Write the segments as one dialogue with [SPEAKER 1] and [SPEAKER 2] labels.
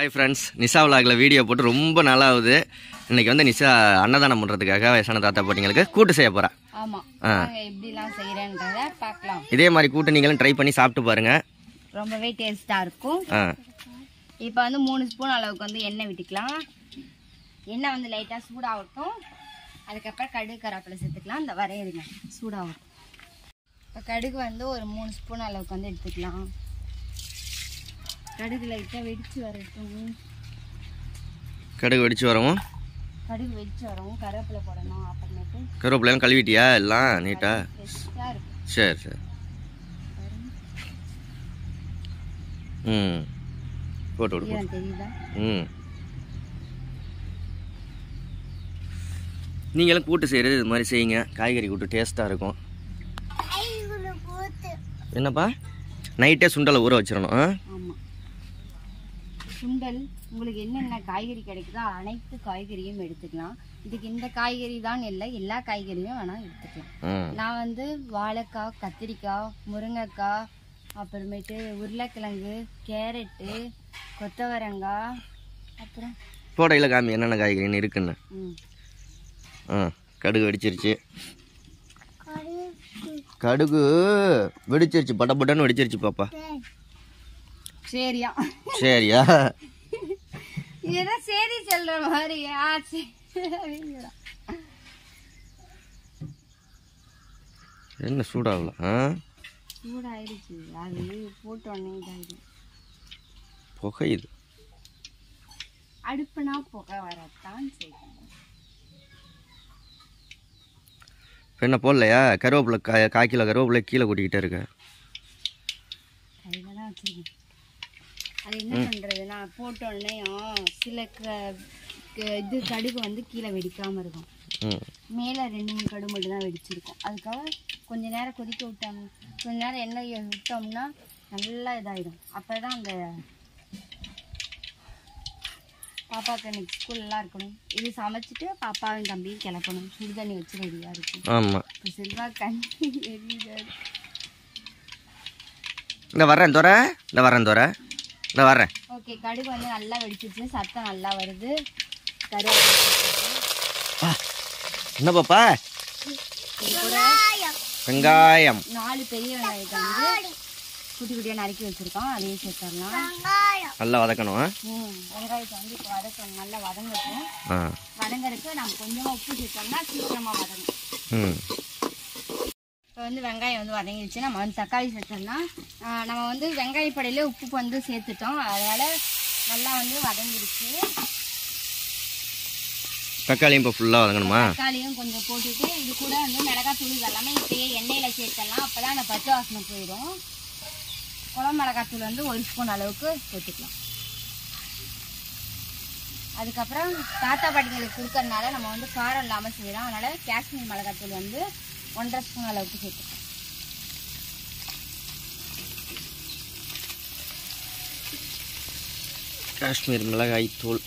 [SPEAKER 1] Hi friends Nisha விலாகில் video போட்டு ரொம்ப நாளாக ஆகுது இன்னைக்கு வந்து நிஷா அன்னதானம் பண்ணுறதுக்காக வயசான தாத்தா பாட்டிங்களுக்கு கூட்டு செய்ய போகிறேன் இதே மாதிரி கூட்டு நீங்களும் ட்ரை பண்ணி சாப்பிட்டு பாருங்கள்
[SPEAKER 2] ரொம்பவே டேஸ்டா இருக்கும். இப்போ வந்து மூணு ஸ்பூன் அளவுக்கு வந்து எண்ணெய் விட்டுக்கலாம். எண்ணெய் வந்து லைட்டாக சூடாகட்டும். அதுக்கப்புறம் கடுகு கருவேப்பிலை சேர்த்துக்கலாம். இந்த வரையிருங்க சூடாகட்டும். இப்போ கடுகு வந்து ஒரு மூணு ஸ்பூன் அளவுக்கு வந்து எடுத்துக்கலாம். கடுகு லைட்டாக வெடிச்சு வரட்டும்.
[SPEAKER 1] கடுகு வெடிச்சு வரவும்?
[SPEAKER 2] கடுகு வெடிச்சு வரவும். கருவேப்பிலை போடணும் அப்புறமேட்டு.
[SPEAKER 1] கருவேப்பிலையும் கழுவிட்டியா? எல்லாம்
[SPEAKER 2] இருக்கும்
[SPEAKER 1] சரி சரி. ம். போட்டு விடு
[SPEAKER 2] தெரியுதா?
[SPEAKER 1] ம். நீங்களும் கூட்டு செய்கிறது இது மாதிரி செய்யுங்க. காய்கறி கூட்டு டேஸ்ட்டாக இருக்கும். என்னப்பா? நைட்டே சுண்டலை ஊற வச்சிடணும் ஆ?
[SPEAKER 2] சுண்டல் உங்களுக்கு என்னென்ன காய்கறி கிடைக்குதோ அனைத்து காய்கறியும் எடுத்துக்கலாம். இதுக்கு இந்த காய்கறி தான் இல்லை எல்லா காய்கறியும் வேணால் எடுத்துக்கலாம். நான் வந்து வாழைக்காய் கத்திரிக்காய் முருங்கைக்காய் அப்புறமேட்டு உருளைக்கிழங்கு கேரட்டு கொத்தவரங்காய் அப்புறம்
[SPEAKER 1] போடையில் காமி என்னென்ன காய்கறின்னு இருக்குன்னு.
[SPEAKER 2] ம்.
[SPEAKER 1] ஆ கடுகு வெடிச்சிருச்சு. கடுகு. வெடிச்சிருச்சு படபடன்னு வெடிச்சிருச்சு பாப்பா.
[SPEAKER 2] சரியா.
[SPEAKER 1] சரியா?
[SPEAKER 2] இதெல்லாம் சரி சொல்ற மாதிரி ஆ சரிங்களா
[SPEAKER 1] என்ன சூடாகல
[SPEAKER 2] சூடாயிருச்சு அது போட்ட உடனே இதாயிடும்
[SPEAKER 1] புகையுது.
[SPEAKER 2] அடுப்புனா புகை வரத்தான் செய்யும்.
[SPEAKER 1] இப்போ என்ன போடலையா? கருவேப்பிலை கா கால் கிலோ கருவேப்பிலை கீழே கொட்டிக்கிட்டே இருக்க.
[SPEAKER 2] கையில தான் வச்சிருக்கேன். அது என்ன பண்றதுன்னா போட்ட உடனேயும் சில இது கடுகு வந்து கீழே வெடிக்காம இருக்கும். மேலே ரெண்டு மூணு கடுகு மட்டும் தான் வெடிச்சிருக்கும். அதுக்காக கொஞ்ச நேரம் கொதிக்க விட்டோம் கொஞ்ச நேரம் எண்ணெயை விட்டோம்னா நல்லா இதாயிடும். அப்பதான் அந்த பாப்பாக்கு இன்னைக்கு ஸ்கூல்லாம் இருக்கணும். இது சமைச்சிட்டு பாப்பாவும் தம்பியும் கிளப்பணும். சுடு தண்ணி வச்சு ரெடியாக இருக்கும்
[SPEAKER 1] ஆமாம்
[SPEAKER 2] இப்போ செல்வா கண்ணி
[SPEAKER 1] இந்த வர்றேன் தோற. இந்த வரேன் தோற. இந்த வர்றேன்.
[SPEAKER 2] ஓகே கடுகு வந்து நல்லா வெடிச்சிருச்சு. சத்தம் நல்லா வருது. கருவேப்பிலை
[SPEAKER 1] என்ன பாப்பா? வெங்காயம்.
[SPEAKER 2] நாலு பெரிய வெங்காயத்தை வந்து குட்டி குட்டியாக நறுக்கி வச்சிருக்கோம். அதையும் சேர்த்துடலாம்.
[SPEAKER 1] நல்லா வதக்கணும்
[SPEAKER 2] வெங்காயத்தை வந்து இப்போ வதக்கணும். நல்லா வதங்கட்டும். வதங்கறதுக்கு நம்ம கொஞ்சமாக உப்பு சேர்த்தோம்னா சீக்கிரமாக வதங்கும்
[SPEAKER 1] ம்.
[SPEAKER 2] இப்போ வந்து வெங்காயம் வந்து வதங்கிடுச்சு. நம்ம வந்து தக்காளி சேர்த்தோம்னா நம்ம வந்து வெங்காய படையில உப்பு வந்து சேர்த்துட்டோம். அதனால் நல்லா வந்து வதங்கிடுச்சு.
[SPEAKER 1] தக்காளியும் இப்போ ஃபுல்லாக வதங்கணுமா?
[SPEAKER 2] தக்காளியும் கொஞ்சம் போட்டுட்டு இது கூட வந்து மிளகாத்தூள் இதெல்லாமே இப்பயே எண்ணெயில் சேர்த்தலாம் அப்போ தான் அந்த பச்சை வாசனை போயிடும். குழம்பு மிளகாத்தூள் வந்து ஒரு ஸ்பூன் அளவுக்கு போட்டுக்கலாம் அதுக்கப்புறம் தாத்தா பாட்டிங்களுக்கு கொடுக்கறதுனால நம்ம வந்து காரம் இல்லாமல் செய்கிறோம் அதனால் காஷ்மீர் மிளகாத்தூள் வந்து ஒன்றரை ஸ்பூன் அளவுக்கு சேர்த்துக்கலாம்
[SPEAKER 1] காஷ்மீர் மிளகாய் தூள்.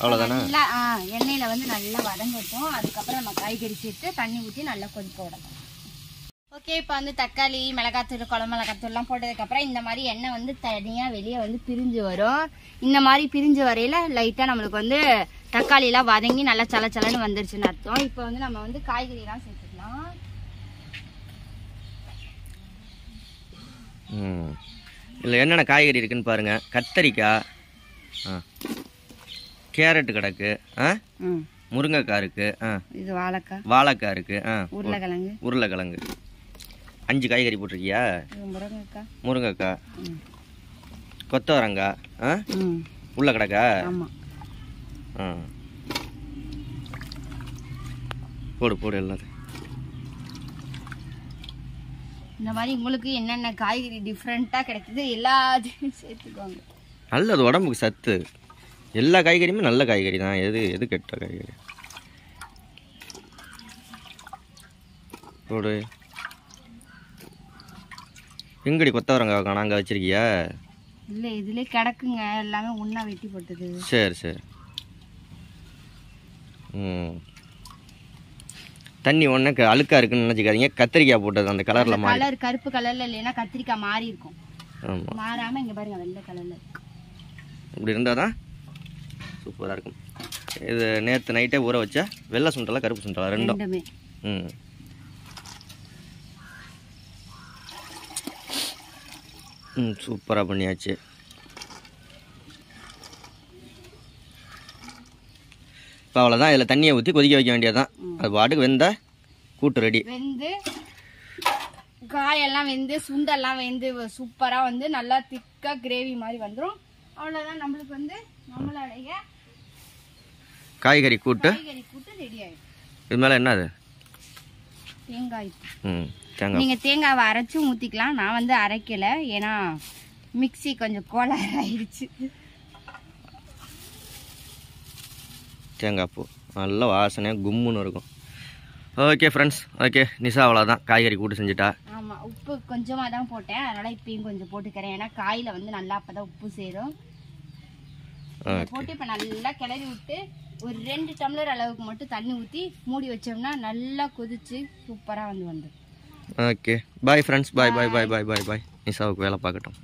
[SPEAKER 1] அவ்வளோதானா
[SPEAKER 2] நல்லா ஆ எண்ணெயில் வந்து நல்லா வதங்கட்டும் அதுக்கப்புறம் நம்ம காய்கறி சேர்த்து தண்ணி ஊற்றி நல்லா கொதிக்க விடணும். ஓகே இப்போ வந்து தக்காளி மிளகாத்தூள் குழம்பு மிளகாத்தூள்லாம் போட்டதுக்கப்புறம் இந்த மாதிரி எண்ணெய் வந்து தனியாக வெளியே வந்து பிரிஞ்சு வரும். இந்த மாதிரி பிரிஞ்சு வரையில லைட்டாக நம்மளுக்கு வந்து தக்காளிலாம் வதங்கி நல்லா சல சலன்னு வந்துருச்சுன்னு அர்த்தம். இப்போ வந்து நம்ம வந்து காய்கறிலாம் சேர்த்துக்கலாம்.
[SPEAKER 1] இதில் என்னென்ன காய்கறி இருக்குன்னு பாருங்கள் கத்தரிக்காய் ஆ கேரட்டு கிடக்கு ஆ முருங்கைக்காய் இருக்குது ஆ.
[SPEAKER 2] இது வாழைக்காய்.
[SPEAKER 1] வாழைக்காய் இருக்குது ஆ.
[SPEAKER 2] உருளைக்கிழங்கு.
[SPEAKER 1] உருளைக்கிழங்கு. அஞ்சு காய்கறி போட்டிருக்கியா?
[SPEAKER 2] முருங்கைக்காய்.
[SPEAKER 1] முருங்கைக்காய். கொத்தவரங்காய் ஆ? கிடக்கா?
[SPEAKER 2] ஆமாம்
[SPEAKER 1] ஆ. போடு போடு எல்லாத்தையும்.
[SPEAKER 2] இந்த மாதிரி உங்களுக்கு என்னென்ன காய்கறி டிஃப்ரெண்ட்டாக கிடைக்குது எல்லாத்தையும் சேர்த்துக்கோங்க.
[SPEAKER 1] நல்லது உடம்புக்கு சத்து. எல்லா காய்கறியுமே நல்ல காய்கறி தான். எது எது கெட்ட காய்கறி? போடு. எங்கடி கொத்தவரங்காய் காணா அங்கே வச்சிருக்கியா?
[SPEAKER 2] இல்லை இதுலேயே கிடக்குங்க. எல்லாமே ஒன்றா வெட்டி போட்டது.
[SPEAKER 1] சரி சரி. தண்ணி ஒன்று அழுக்கா இருக்குன்னு நினச்சிக்காதீங்க. கத்திரிக்காய் போட்டது அந்த கலரில் மாறி.
[SPEAKER 2] கலர் கருப்பு கலர்ல இல்லைன்னா கத்திரிக்காய் மாறி இருக்கும்.
[SPEAKER 1] ஆமாம்
[SPEAKER 2] மாறாம இங்க பாருங்க வெள்ளை கலர்ல இருக்கு.
[SPEAKER 1] இப்படி இருந்தால் தான் சூப்பராக இருக்கும். இது நேற்று நைட்டே ஊற வச்சா வெள்ளை சுண்டலா கருப்பு சுண்டலா ரெண்டும்.
[SPEAKER 2] ரெண்டுமே.
[SPEAKER 1] ம். ம் சூப்பராக பண்ணியாச்சு. இப்போ அவ்வளோதான் இதில் தண்ணியை ஊற்றி கொதிக்க வைக்க வேண்டியதுதான். அது பாட்டுக்கு வெந்தா கூட்டு ரெடி.
[SPEAKER 2] வெந்து காயெல்லாம் வெந்து சுண்டெல்லாம் வெந்து சூப்பரா வந்து நல்லா திக்கா கிரேவி மாதிரி வந்துரும். அவ்வளவுதான் நம்மளுக்கு வந்து நம்மளுடைய
[SPEAKER 1] காய்கறி கூட்டு.
[SPEAKER 2] காய்கறி கூட்டு ரெடி ஆயிடும்.
[SPEAKER 1] இது மேலே என்ன அது?
[SPEAKER 2] தேங்காய்.
[SPEAKER 1] ம் தேங்காய்.
[SPEAKER 2] நீங்க தேங்காவை அரைச்சும் ஊத்திக்கலாம். நான் வந்து அரைக்கல. ஏன்னா மிக்ஸி கொஞ்சம் கோளாறு ஆயிடுச்சு.
[SPEAKER 1] தேங்காய் பூ நல்ல வாசனையாக கும்முன்னு இருக்கும். ஓகே ஃப்ரெண்ட்ஸ் ஓகே நிஷா அவ்வளோதான் காய்கறி கூட்டு செஞ்சுட்டா.
[SPEAKER 2] ஆமா உப்பு கொஞ்சமா தான் போட்டேன். அதனால இப்பயும் கொஞ்சம் போட்டுக்கிறேன். ஏன்னா காயில வந்து நல்லா அப்பதான் உப்பு சேரும். போட்டு இப்ப நல்லா கிளறி விட்டு ஒரு ரெண்டு டம்ளர் அளவுக்கு மட்டும் தண்ணி ஊத்தி மூடி வச்சோம்னா நல்லா கொதிச்சு சூப்பரா வந்து வந்துடும்.
[SPEAKER 1] ஓகே பாய் ஃப்ரெண்ட்ஸ் பாய் பாய் பாய் பாய் பாய் பாய் நிஷாவுக்கு வேலை பார்க்கட்டும்.